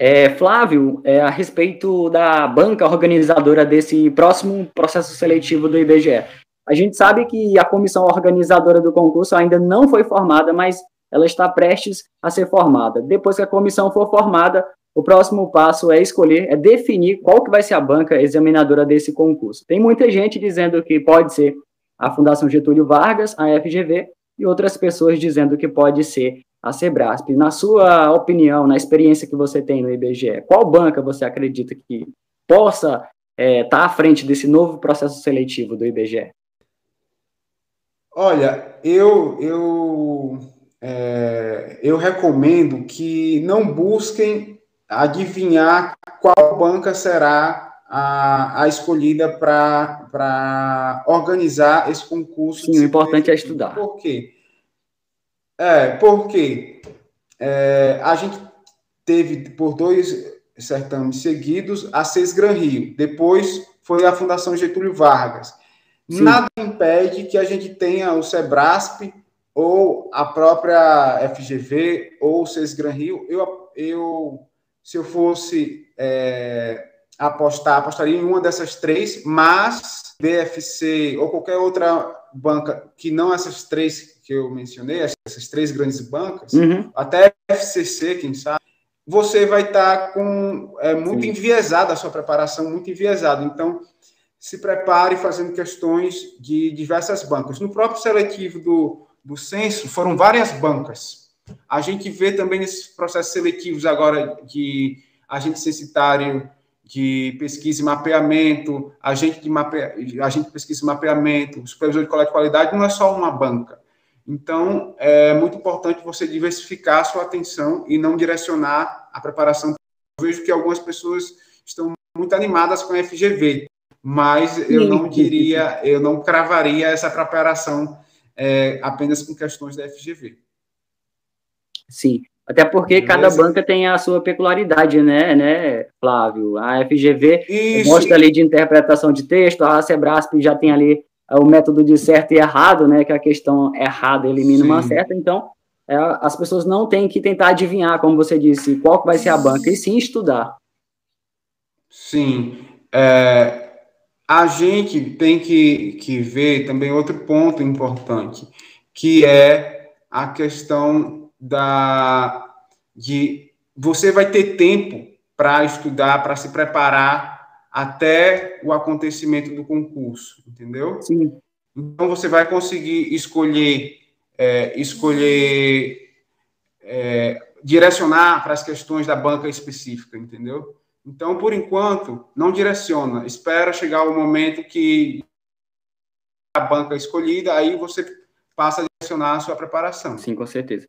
É, Flávio, é, a respeito da banca organizadora desse próximo processo seletivo do IBGE. A gente sabe que a comissão organizadora do concurso ainda não foi formada, mas ela está prestes a ser formada. Depois que a comissão for formada, o próximo passo é escolher, é definir qual que vai ser a banca examinadora desse concurso. Tem muita gente dizendo que pode ser a Fundação Getúlio Vargas, a FGV, e outras pessoas dizendo que pode ser a Sebrasp. Na sua opinião, na experiência que você tem no IBGE, qual banca você acredita que possa estar é, tá à frente desse novo processo seletivo do IBGE? Olha, eu, eu, é, eu recomendo que não busquem adivinhar qual banca será a, a escolhida para organizar esse concurso. Sim, o importante é estudar. Por quê? É, porque é, a gente teve por dois certames seguidos a Seis Gran Rio, depois foi a Fundação Getúlio Vargas. Sim. Nada impede que a gente tenha o Sebrasp ou a própria FGV ou o Seis Gran Rio. Eu, eu se eu fosse é, apostar, apostaria em uma dessas três, mas BFC ou qualquer outra banca que não essas três que eu mencionei, essas três grandes bancas, uhum. até FCC, quem sabe, você vai estar com é, muito Sim. enviesada a sua preparação, muito enviesada. Então, se prepare fazendo questões de diversas bancas. No próprio seletivo do, do censo, foram várias bancas. A gente vê também nesses processos seletivos agora de agente censitário de pesquisa e mapeamento, agente de, mape... agente de pesquisa e mapeamento, supervisor de coleta de qualidade, não é só uma banca. Então, é muito importante você diversificar a sua atenção e não direcionar a preparação. Eu vejo que algumas pessoas estão muito animadas com a FGV, mas eu não diria, eu não cravaria essa preparação é, apenas com questões da FGV. Sim. Até porque Beleza. cada banca tem a sua peculiaridade, né, né, Flávio? A FGV Isso. gosta ali de interpretação de texto, a Sebrasp já tem ali é, o método de certo e errado, né, que a questão errada elimina Sim. uma certa, então é, as pessoas não têm que tentar adivinhar, como você disse, qual vai ser a banca, e sim estudar. Sim. É, a gente tem que, que ver também outro ponto importante, que é a questão da de você vai ter tempo para estudar, para se preparar até o acontecimento do concurso, entendeu? Sim. Então você vai conseguir escolher é, escolher é, direcionar para as questões da banca específica, entendeu? Então, por enquanto, não direciona. Espera chegar o momento que a banca é escolhida, aí você passa a direcionar a sua preparação. Sim, com certeza.